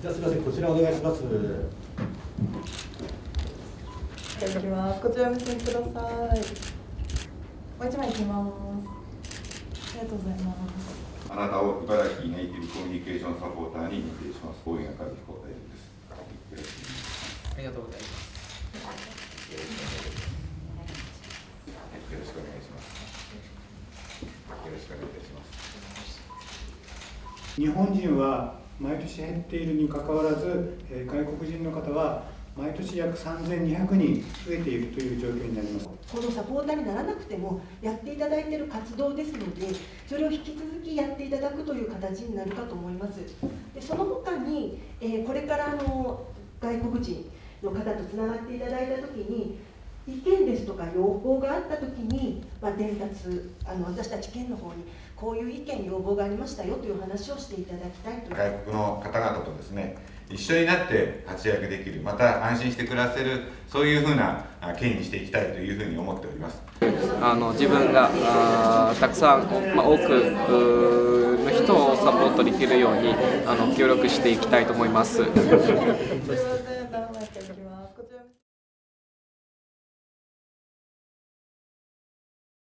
じゃあすみませんこちらお願いします。いただきます。こちら見てください。もう一枚いきます。ありがとうございます。あなたを茨城ネイティブコミュニケーションサポーターに認定します。大井中彦大臣です。よろしくありがとうございます。よろしくお願いします。よろしくお願いいたします。日本人は毎年減っているにかかわらず、え外国人の方は毎年約3200人増えているという状況になります。このサポーターにならなくてもやっていただいている活動ですのでそれを引き続きやっていただくという形になるかと思いますでその他に、えこれからの外国人の方とつながっていただいた時に意見ですとか要望があった時に、まあ、伝達あの私たち県の方にこういう意見要望がありましたよという話をしていただきたいと外国の方々とですね、一緒になって活躍できる、また安心して暮らせる、そういうふうなあ県にしていきたいというふうに思っております。あの自分があーたくさん、まあ、多くの人をサポートできるようにあの協力していきたいと思います。すみません。